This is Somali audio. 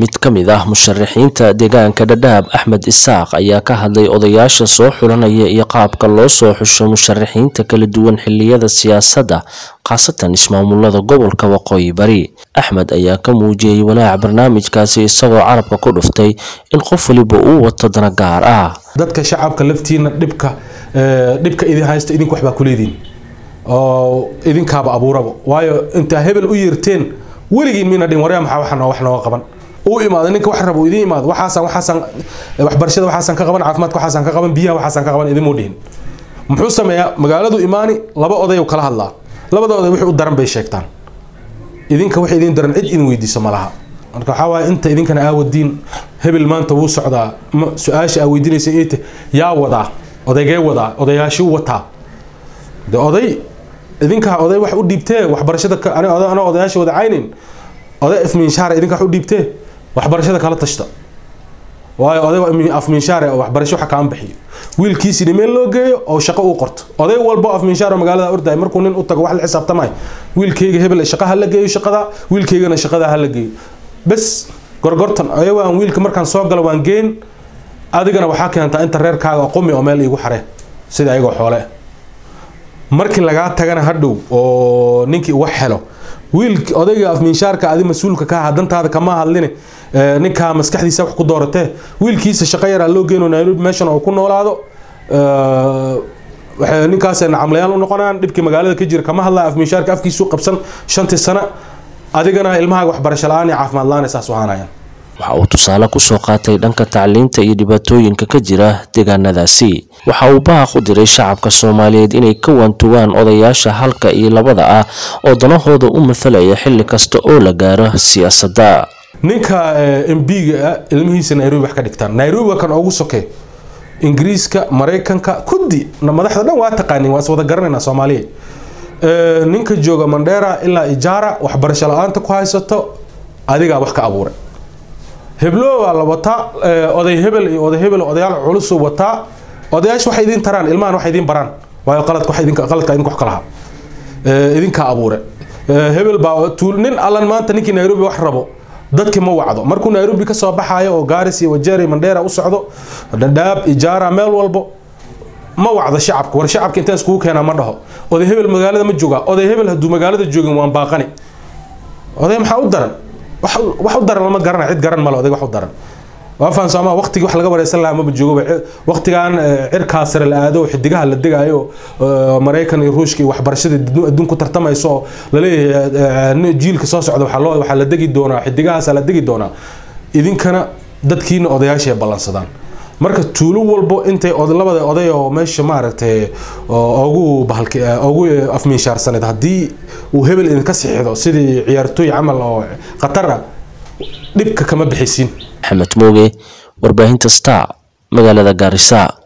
mid ka mid ah musharaxiinta deegaanka dhadhaab axmed isaaq ayaa ka hadlay odayaasha soo xulanaya iyo qaabka loo soo xusho musharaxiinta kala duwan xiliyada siyaasadda khaasatan ismaamulada gobolka waqooyi bari. Axmed ayaa ka muujiyey walaaca barnaamijkaasi isagoo carabka ku dhuftay in qof waliba uu wato dana gaar ah. Dadka shacabka laftiina dhibka dhibka idin haysta idinku waxbaa kuleediin oo idinkaaba abuuraba waayo intaa hebel u yeerteen weligiin mina dhin waryaa maxaa wax nooga qaban uu imaado ninka wax rabo idin imaado. Waxaasan waxaasan waxbarashada waxaasan ka qaban caafimaadka waxaasan ka qaban biyaha waxaasan ka qaban idinmuu dhihin. Muxuu sameeyaa? Magaaladu imaani laba oday u kala hadlaa. Labada oday wixii u daran bay sheegtaan. Idinka wax idin daran cid idin weydiiso ma laha. Marka waxaa waaye inta idinkana aawadiin hebel maanta wuu socdaa. Su'aasha aa weydiinaysa ite yaa wadaa odaygee wadaa odayaashii wataa. De oday idinka oday wax u dhiibtee waxbarashada anoo odayaasha wada caynin oday afmiinshaare idinka wax u dhiibtee waxbarashada kala tashta waayo oday afmiinshaare waxbarasho waxa kaan bixiyo. Wiilkiisina meel loo geeyo oo shaqo uu qorto. Oday walbo afmiinshaare magaalada ordaay markuu nin u tago wax la xisaabtamay wiilkayga hebel shaqa ha la geeyo shaqada wiilkaygana shaqada ha la geeyo. Bes gorgortan ayawaan wiilka markaan soo galo waan geen. Adigana waxaa keentaa inta reerkaaga qumi oo meel iigu xare sida ayagoo xoole. Markii lagaa tagana hadhow oo ninkii wax helo wiilk odayga afmiinshaarka adi mas'uulka ka aha dantaada kama hadline ninkaa maskaxdiisa wax ku dooratee wiilkiisa shaqo yaraa loo geeno nairobi meeshan oo ku noolaado waxay ninkaas nacamlayaal u noqonayaan dhibkii magaalada ka jira. Kama hadlaya afmiinshaarka afkiisu qabsan shantii sano adigana ilmahaaga waxbarasho la'aan iyo caafimaad la'aan saas u ahaanayaan waxa uu tusaale ku soo qaatay dhanka tacliinta iyo dhibaatooyinka ka jira deegaanadaasi. Waxa uu baaq u diray shacabka soomaaliyeed inay ka waantugaan odayaasha halka iyo labada ah oo danahooda u mathalaya xilli kasta oo la gaaro siyaasadda. Ninka mbiga ilmihiisa nairobi wax ka dhigtaan. Nairobi waa kan ugu soke. Ingiriiska maraykanka kudi madaxda dhan waa taqaanin waa is wada garanayna soomaaliya ninka jooga mandheera ilaa ijaara waxbarasho la'aanta ku haysato adigaa wax ka abuuray heblo waa la wataa oday hebel iyo oday hebel odayaal culusu wataa. Odayaasha waxay idin taraan ilmahan waxay idin baraan. Waayo qaladka wax idinka qaladka idinka wax ka lahaa. Idinkaa abuure. Hebel baa tuul nin allan maanta ninkii nairobi wax rabo dadki ma wacdo. Markuu nairobi ka soo baxaayo oo gaaris iyo wajeeri mandheera u socdo dhadhaab ijaara meel walbo ma wacdo shacabka war shacabka intaan iskugu keenaa ma dhaho. Oday hebel magaalada ma joogaa. Oday hebel hadduu magaalada joogin waan baaqani. Oday maxaa u daran wax u daran lama garana cid garan male odayg wax u daran. Waa fahansooma waqtigii wax laga wareysan lahaa maba joogoba waqtigan cirkaa sare la aado xidigaha la degaayo maraykan iyo ruushka iyo waxbarashada adduun ku tartamayso oo la leeyahay jiilka soo socda waxaa la degi doonaa xidigahaasa la degi doonaa. Idinkana dadkiina odayaashay ballansadaan marka tuulo walbo intay labada oday oo meesha maaragtay ugu ugu afmiinshaarsaneed haddii uu hebel idinka sixido sidii ciyaartooy camal oo khatar ah dhibka kama bixisiin maxamed mooge warbaahinta star magaalada gaarisa